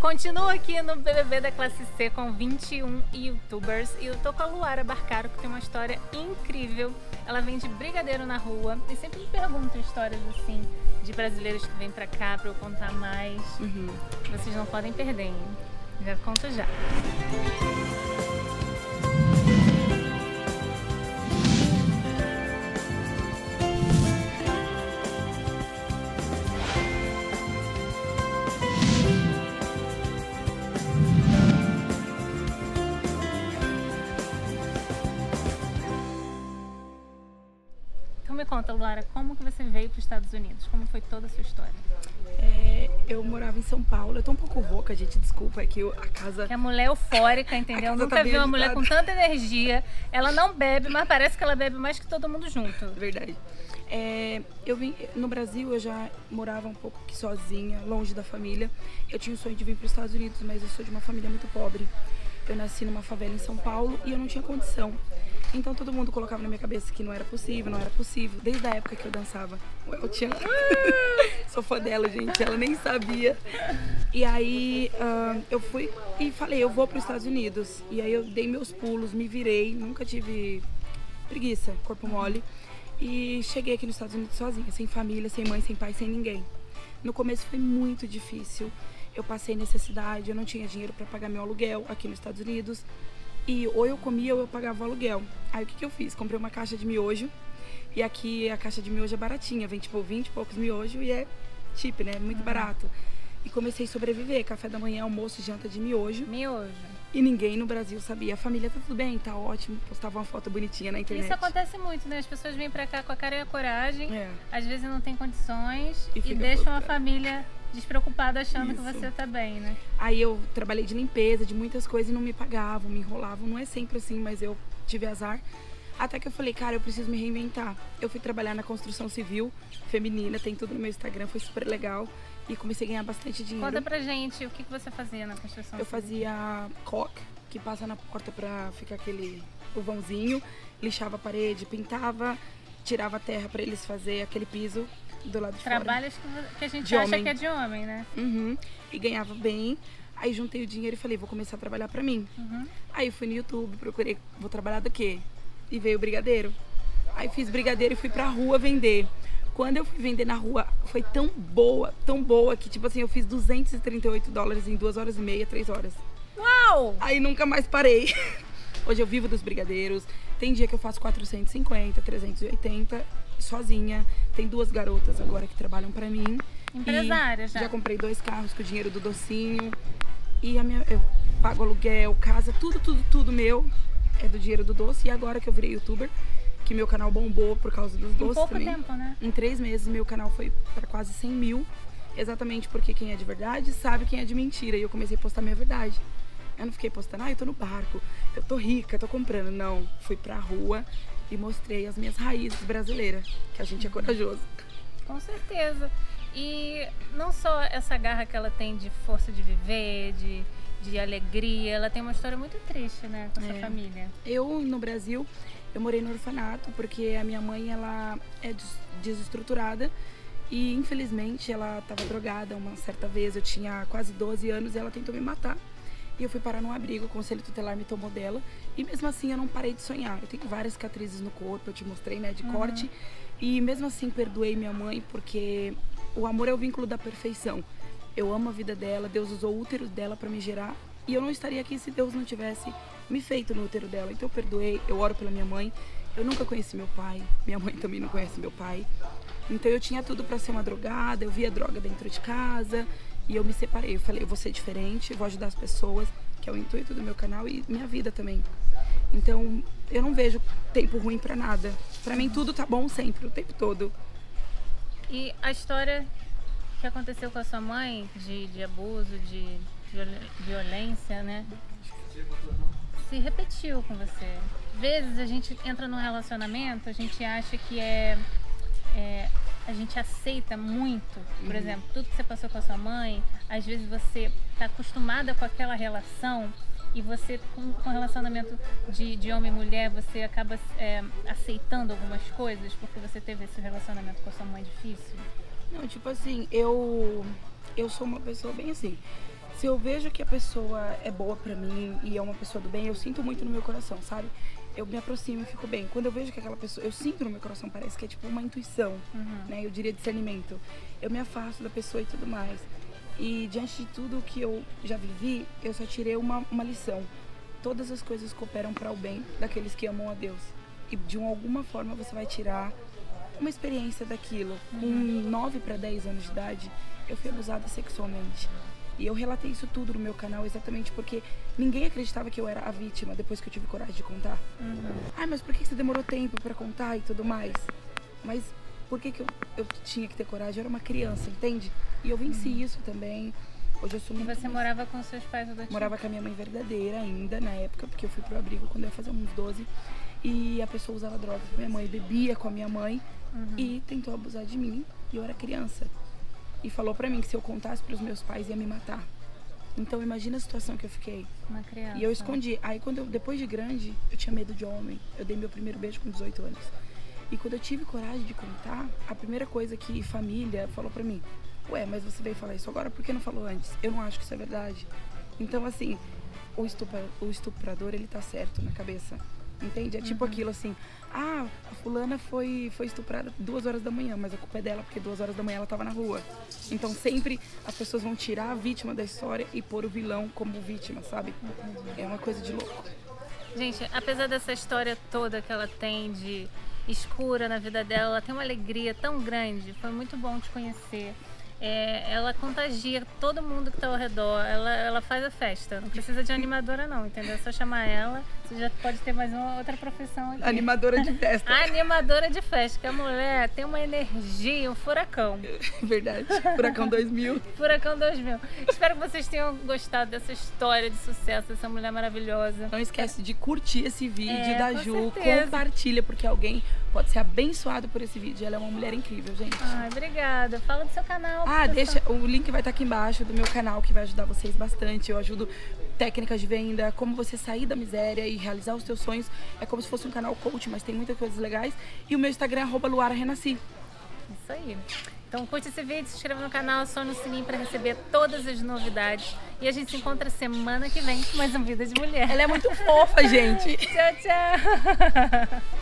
Continuo aqui no BBB da Classe C com 21 youtubers e eu tô com a Luara Barcaro, que tem uma história incrível. Ela vende brigadeiro na rua e sempre me pergunta histórias assim de brasileiros que vêm pra cá pra eu contar mais. Uhum. Vocês não podem perder, hein? Já conto já. Então conta, Luara, como que você veio para os Estados Unidos? Como foi toda a sua história? É, eu morava em São Paulo. Eu tô um pouco rouca, gente. Desculpa, é que eu- a casa. Que a mulher eufórica, A entendeu? Nunca tá vi uma mulher com tanta energia. Ela não bebe, mas parece que ela bebe mais que todo mundo junto. Verdade. É, eu vim no Brasil, eu já morava um pouco sozinha, longe da família. Eu tinha o sonho de vir para os Estados Unidos, mas eu sou de uma família muito pobre. Eu nasci numa favela em São Paulo e eu não tinha condição. Então todo mundo colocava na minha cabeça que não era possível, não era possível. Desde a época que eu dançava. Eu tinha. Sou fã dela, gente. Ela nem sabia. E aí ah, eu fui e falei, eu vou para os Estados Unidos. E aí eu dei meus pulos, me virei, nunca tive preguiça, corpo mole. E cheguei aqui nos Estados Unidos sozinha, sem família, sem mãe, sem pai, sem ninguém. No começo foi muito difícil. Eu passei necessidade, eu não tinha dinheiro para pagar meu aluguel aqui nos Estados Unidos. E ou eu comia ou eu pagava o aluguel. Aí o que, que eu fiz? Comprei uma caixa de miojo. E aqui a caixa de miojo é baratinha, vem tipo 20 e poucos miojo e é cheap, né? Muito barato. E comecei a sobreviver, café da manhã, almoço, janta de miojo. Miojo. E ninguém no Brasil sabia. A família tá tudo bem, tá ótimo. Postava uma foto bonitinha na internet. Isso acontece muito, né? As pessoas vêm pra cá com a cara e a coragem, É. às vezes não tem condições E e, deixam a família despreocupada achando que Isso. você tá bem, né? Aí eu trabalhei de limpeza, de muitas coisas e não me pagavam, me enrolavam. Não é sempre assim, mas eu tive azar. Até que eu falei, cara, eu preciso me reinventar. Eu fui trabalhar na construção civil feminina, tem tudo no meu Instagram, foi super legal. E comecei a ganhar bastante dinheiro. Conta pra gente o que que você fazia na construção Eu civil. fazia coque, que passa na porta pra ficar aquele o vãozinho, lixava a parede, pintava, tirava a terra pra eles fazer aquele piso do lado de fora. Trabalhos que, vo- que a gente De acha homem. que é de homem, né? Uhum. E ganhava bem. Aí juntei o dinheiro e falei, vou começar a trabalhar pra mim. Uhum. Aí fui no YouTube, procurei, vou trabalhar do quê? E veio o brigadeiro. Aí fiz brigadeiro e fui pra rua vender. Quando eu fui vender na rua, foi tão boa, tão boa, que tipo assim, eu fiz 238 dólares em duas horas e meia, três horas. Uau! Aí nunca mais parei. Hoje eu vivo dos brigadeiros. Tem dia que eu faço 450, 380, sozinha. Tem duas garotas agora que trabalham pra mim. Empresária E já. Já comprei dois carros com o dinheiro do docinho. E a minha, eu pago aluguel, casa, tudo, tudo, tudo meu é do dinheiro do doce. E agora que eu virei youtuber, que meu canal bombou por causa dos Em doces pouco também. tempo, né? Em três meses, meu canal foi para quase 100 mil. Exatamente porque quem é de verdade sabe quem é de mentira. E eu comecei a postar minha verdade. Eu não fiquei postando, ah, eu tô no barco, eu tô rica, tô comprando. Não, fui pra rua e mostrei as minhas raízes brasileiras, que a gente é corajoso. Com certeza. E não só essa garra que ela tem de força de viver, de, de alegria, ela tem uma história muito triste, né, com a sua É. família. Eu, no Brasil, eu morei no orfanato porque a minha mãe, ela é des- desestruturada e, infelizmente, ela estava drogada uma certa vez. Eu tinha quase 12 anos e ela tentou me matar. E eu fui parar num abrigo, o conselho tutelar me tomou dela. E mesmo assim eu não parei de sonhar. Eu tenho várias cicatrizes no corpo, eu te mostrei, né, de corte. E mesmo assim perdoei minha mãe porque o amor é o vínculo da perfeição. Eu amo a vida dela, Deus usou o útero dela para me gerar. E eu não estaria aqui se Deus não tivesse me feito no útero dela. Então eu perdoei, eu oro pela minha mãe. Eu nunca conheci meu pai, minha mãe também não conhece meu pai. Então eu tinha tudo para ser uma drogada, eu via droga dentro de casa e eu me separei. Eu falei, eu vou ser diferente, vou ajudar as pessoas, que é o intuito do meu canal e minha vida também. Então eu não vejo tempo ruim para nada. Para mim tudo tá bom sempre, o tempo todo. E a história que aconteceu com a sua mãe, de, de abuso, de viol- violência, né? Se repetiu com você. Às vezes a gente entra num relacionamento, a gente acha que é, é- a gente aceita muito, por exemplo, tudo que você passou com a sua mãe, às vezes você está acostumada com aquela relação e você, com, com relacionamento de, de homem e mulher, você acaba é, aceitando algumas coisas porque você teve esse relacionamento com a sua mãe difícil. Não, tipo assim, eu eu sou uma pessoa bem assim. Se eu vejo que a pessoa é boa pra mim e é uma pessoa do bem, eu sinto muito no meu coração, sabe? Eu me aproximo e fico bem. Quando eu vejo que aquela pessoa, eu sinto no meu coração, parece que é tipo uma intuição, Uhum. né? Eu diria discernimento. Eu me afasto da pessoa e tudo mais. E diante de tudo que eu já vivi, eu só tirei uma, uma lição. Todas as coisas cooperam para o bem daqueles que amam a Deus. E de uma- alguma forma você vai tirar uma experiência daquilo. Com 9 para 10 anos de idade, eu fui abusada sexualmente. E eu relatei isso tudo no meu canal exatamente porque ninguém acreditava que eu era a vítima depois que eu tive coragem de contar. Ai, mas por que você demorou tempo pra contar e tudo mais? Mas por que, que eu, eu tinha que ter coragem? Eu era uma criança, entende? E eu venci isso também. Hoje eu sou E muito você mais- morava com seus pais adotivos? Morava com a minha mãe verdadeira ainda, na época, porque eu fui pro abrigo quando eu ia fazer uns 12. E a pessoa usava drogas com minha mãe, bebia com a minha mãe e tentou abusar de mim. E eu era criança. E falou pra mim que se eu contasse pros meus pais ia me matar. Então imagina a situação que eu fiquei. Uma criança. E eu escondi. Aí quando eu, depois de grande, eu tinha medo de homem. Eu dei meu primeiro beijo com 18 anos. E quando eu tive coragem de contar, a primeira coisa que família falou pra mim, ué, mas você veio falar isso agora, por que não falou antes? Eu não acho que isso é verdade. Então assim, o, estupra, o estuprador, ele tá certo na cabeça. Entende? É tipo aquilo assim, ah, a fulana foi, foi estuprada duas horas da manhã, mas a culpa é dela, porque duas horas da manhã ela tava na rua. Então sempre as pessoas vão tirar a vítima da história e pôr o vilão como vítima, sabe? É uma coisa de louco. Gente, apesar dessa história toda que ela tem de escura na vida dela, ela tem uma alegria tão grande. Foi muito bom te conhecer. É, ela contagia todo mundo que está ao redor. Ela, ela faz a festa. Não precisa de animadora, não, entendeu? É só chamar ela. Você já pode ter mais uma outra profissão aqui. Animadora de festa. Animadora de festa, que a mulher tem uma energia, um furacão. Verdade. Furacão 2000. Furacão 2000. Espero que vocês tenham gostado dessa história de sucesso dessa mulher maravilhosa. Não esquece de curtir esse vídeo É, da Ju, certeza. compartilha, porque alguém pode ser abençoado por esse vídeo. Ela é uma mulher incrível, gente. Ai, obrigada. Fala do seu canal. Ah, deixa. O link vai estar aqui embaixo do meu canal, que vai ajudar vocês bastante. Eu ajudo técnicas de venda, como você sair da miséria e realizar os seus sonhos. É como se fosse um canal coach, mas tem muitas coisas legais. E o meu Instagram é arroba Luara Renasci. Isso aí. Então curte esse vídeo, se inscreva no canal, acione o sininho para receber todas as novidades. E a gente se encontra semana que vem com mais um Vida de Mulher. Ela é muito fofa, gente. Tchau, tchau.